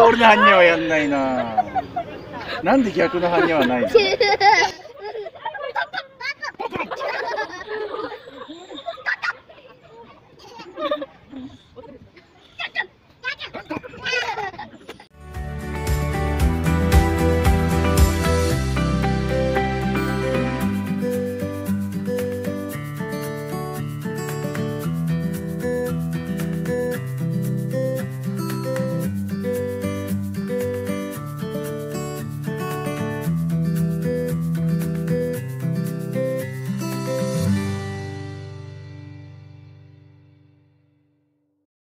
俺の犯人はやんないな。なんで逆の犯人はないの？